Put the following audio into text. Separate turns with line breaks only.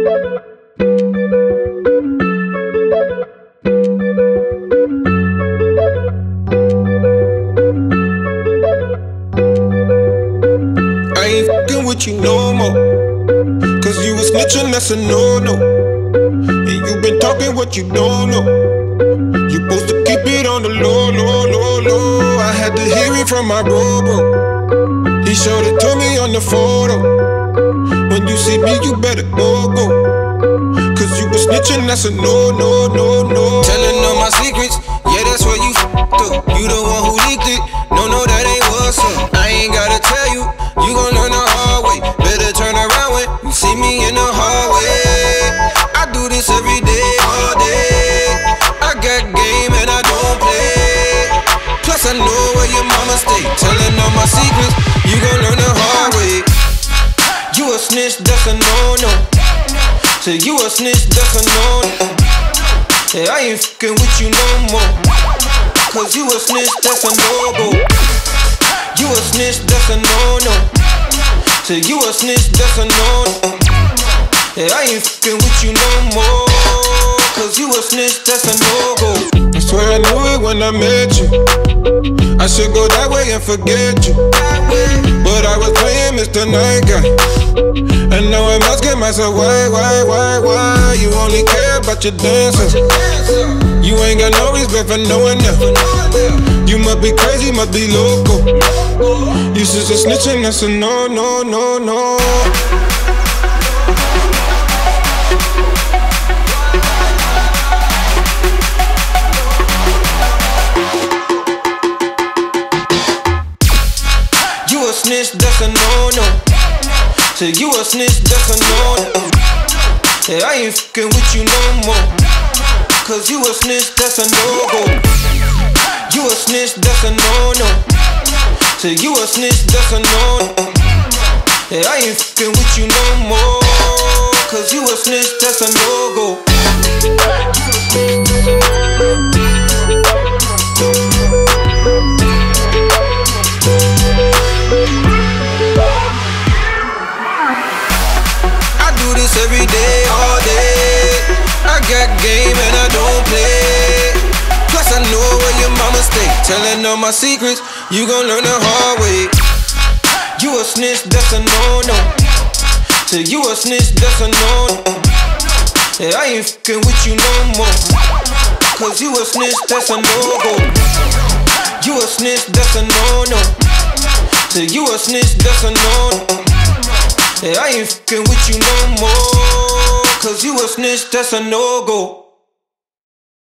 I ain't fucking with you no more. Cause you was snitching, that's a no no. And you been talking what you don't know. You supposed to keep it on the low, low, low, low. I had to hear it from my bro. He showed it to me on the photo. When you see me, you better go, snitching, that's a no, no, no, no.
Telling all my secrets, yeah, that's what you f***ed up. You the one who leaked it, no, no, that ain't what's up. I ain't gotta tell you, you gon' learn the hard way. Better turn around when you see me in the hallway. I do this every day, all day. I got game and I don't play. Plus I know where your mama stay. Telling all my secrets, you gon' learn the hard way. You a snitch, that's a no-no. Say you a snitch, that's a no-no. Hey, I ain't fucking with you no more. Cause you a snitch, that's a no-go. You a snitch, that's a no-no. Say you a snitch, that's a no-no. Hey, I ain't fucking with you no more. Cause you a snitch, that's a no-go.
I swear I knew it when I met you. I should go that way and forget you. But I was playing Mr. Night Guy. And now I'm asking myself, why, why, why, why? You only care about your dancers. You ain't got no respect for no one else. You must be crazy, must be local. You should just snitching, that's a no, no, no, no.
A snitch, that's a no-no. Say you a snitch, that's a no-no. Hey, I ain't fucking with you no more. Cause you a snitch, that's a no-go. You a snitch, that's a no-no. Say you a snitch, that's a no-no. Hey, I ain't fucking with you no more. Cause you a snitch, that's a no-go. Every day, all day. I got game and I don't play. Plus I know where your mama stay. Telling all my secrets, you gon' learn the hard way. You a snitch, that's a no-no. Say you a snitch, that's a no-no. Hey, I ain't fucking with you no more. Cause you a snitch, that's a no-go. You a snitch, that's a no-no. Say you a snitch, that's a no-no. Hey, I ain't fucking with you no more. Cause you a snitch, that's a no go.